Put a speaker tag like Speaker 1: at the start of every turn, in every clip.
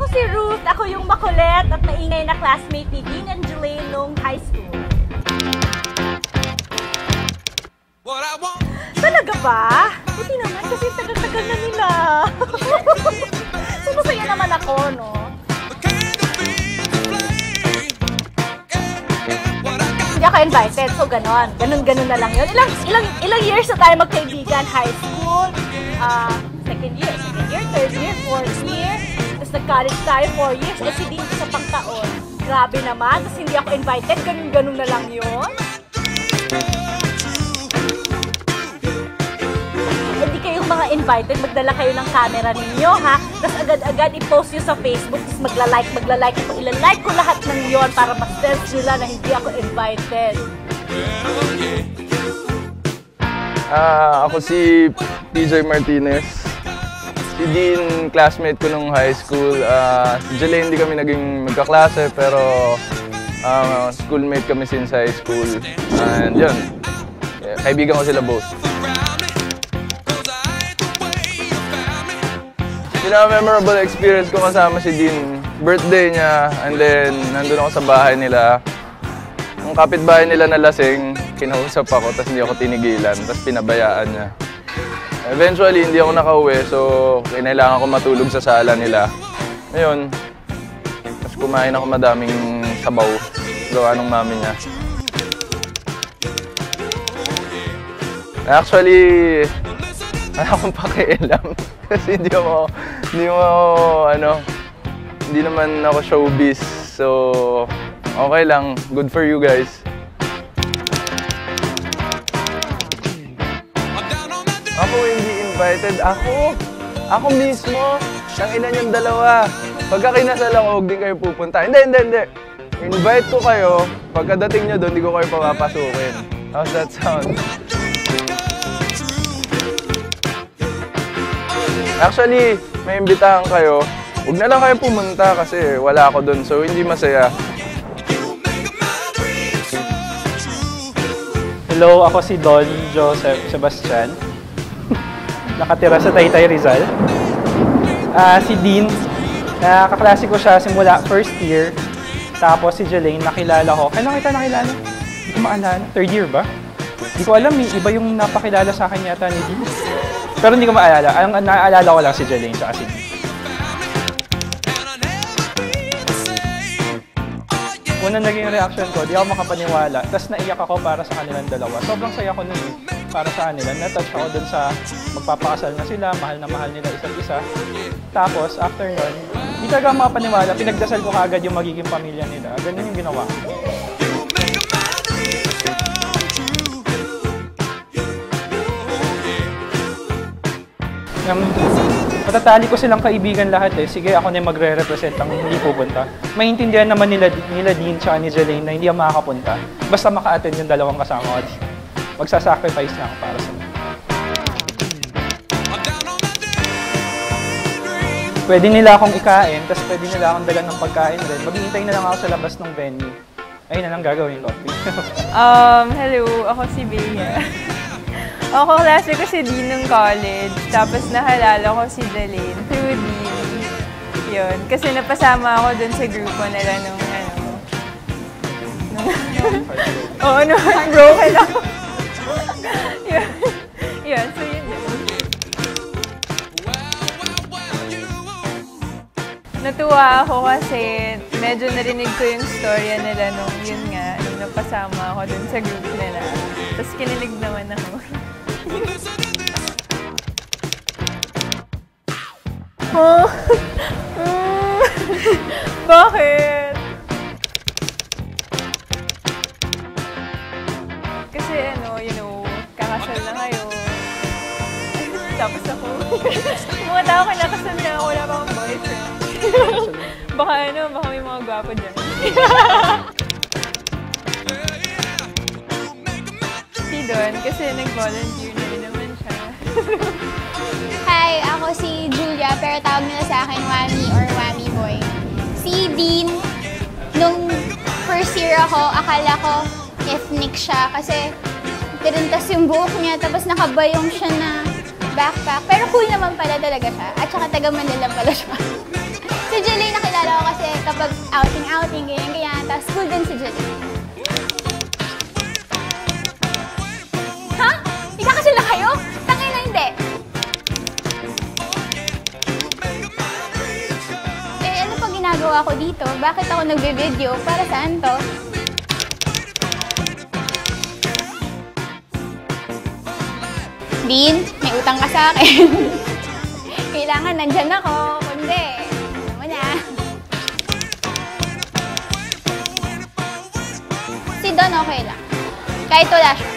Speaker 1: Ako si Ruth. Ako yung makulit at maingay na classmate ni Dean and Jelaine nung high school. Talaga ba? Buti naman kasi tagal-tagal na nila. so, masaya naman ako, no? Hindi ako invited, so ganon. Ganon-ganon na lang yun. Ilang, ilang, ilang years na tayo magkaibigan? High school, uh, second year, second year, third year, fourth year. Tapos nag-college tayo, four years. Eh, si Dean sa pang. Grabe naman. Tapos hindi ako invited. Ganon-ganon na lang yun. hindi kayong mga invited, magdala kayo ng camera ninyo, ha? Tapos agad-agad i-post nyo sa Facebook, tapos magla-like, magla-like ako. Ilalike ko lahat ng yon para ma-sense nila na hindi ako invited.
Speaker 2: Ah, ako si TJ Martinez. Dean, classmate ko nung high school. Ah, si Jelaine, hindi kami naging magkaklase, pero ah, schoolmate kami since high school. And yun, kaibigan ko sila both. Pinaka-memorable experience ko kasama si Dean, birthday niya, and then nandun ako sa bahay nila. Ang kapitbahay nila na lasing, kinausap ako, tapos hindi ako tinigilan, tapos pinabayaan niya. Eventually, hindi ako nakauwi, so kailangan ko matulog sa sala nila. Ngayon, tapos kumain ako madaming sabaw, gawa ng mami niya. Actually, wala akong pakialam. Kasi hindi ako, hindi mo, ano, hindi naman ako showbiz. So, okay lang. Good for you guys. Invited. Ako, ako mismo. Ang ina niyong dalawa. Pagka kinasal ako, huwag din kayo pupunta. Hindi, hindi, hindi. Invite ko kayo. Pagkadating niyo doon, hindi ko kayo papapasukin. How's that sound? Actually, may imbitahan kayo. Huwag na lang kayo pumunta kasi wala ako doon. So, hindi masaya.
Speaker 3: Hello, ako si Don Joseph Sebastian. Nakatira sa Taytay Rizal. Ah, si Dean, nakaklase ko siya simula first year. Tapos si Jelaine, nakilala ko. Kailan kita nakilala? Hindi ko maalala. Third year ba? Hindi ko alam. Iba yung napakilala sa akin yata ni Dean. Pero hindi ko maalala. Ang naaalala ko lang si Jelaine tsaka si Dean. Unang naging reaction ko, di ako makapaniwala. Tapos naiyak ako para sa kanilang dalawa. Sobrang saya ko nun eh, para sa kanila. Natouch ako dun sa magpapakasal na sila, mahal na mahal nila isa't isa. Tapos, after nun, di talaga ako makapaniwala. Pinagdasal ko kagad yung magiging pamilya nila. Ganun yung ginawa ko. Um, matatali ko silang kaibigan lahat eh. Sige, ako na yung magre-represent ang hindi pupunta. Maintindihan naman nila, nila Dean tsaka ni Jelaine na hindi ako makakapunta. Basta maka-attend yung dalawang kasama ko. Magsasacrifice na ako para sa Pwede nila akong ikain, tapos pwede nila akong dalan ng pagkain rin. Maghihintay na lang ako sa labas ng venue. Ayun na lang gagawin ko.
Speaker 4: Um, hello, ako si Bea. ako klase ko si Dean ng college, tapos nahalala ko si Jelaine through Dean. Yun, kasi napasama ako dun sa grupo nila nung ano, nung, Oo, no, broken ako. Natuwa ako kasi medyo narinig ko yung storya nila nung yun nga, nung napasama ako dun sa group nila. Tapos kinilig naman ako. oh, mm, bakit? Kasi ano, you know, kakasal na kayo. Tapos ako, mga tao kinakasal na ako, baka ano, baka may mga gwapo dyan. si Don, kasi nag-volunteer na rin naman siya.
Speaker 5: Hi, ako si Julia, pero tawag nila sa akin Wami or Wami Boy. Si Dean, nung first year ako, akala ko ethnic siya kasi pinuntas yung buhok niya, tapos nakabayong siya na backpack. Pero cool naman pala talaga siya. At saka taga Manila pala siya. Ginagawa ko dito? Bakit ako nagbe-video? Para saan to? Dean, may utang ka sa akin. Kailangan nandyan ako. Kundi, alam mo na. Si Don okay lang. Kahit wala siya.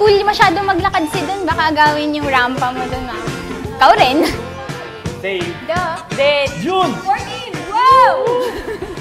Speaker 5: Cool masyado maglakad si Don. Baka gawin yung rampa mo dun, ma. Ikaw rin.
Speaker 3: Say,
Speaker 5: Duh.
Speaker 4: Date!
Speaker 3: June!
Speaker 5: 14! Wow!